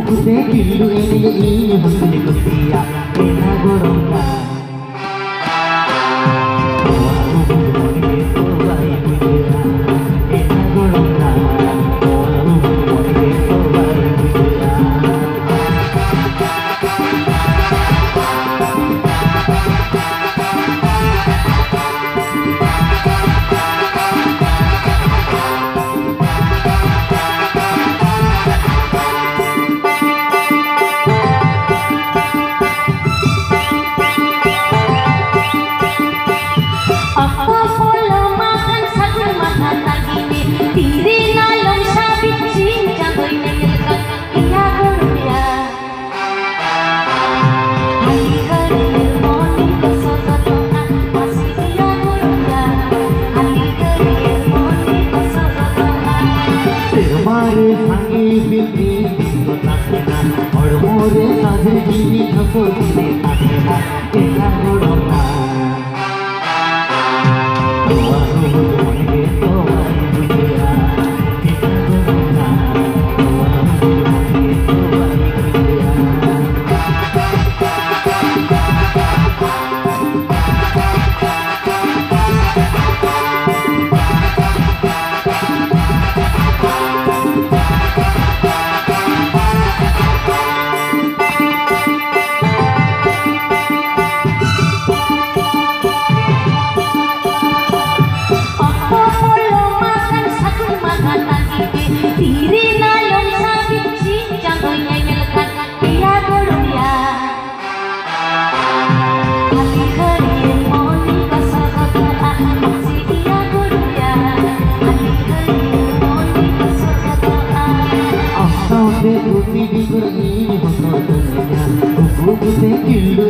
Oh, baby, you're my only one. I'm your only one. Thank you. you.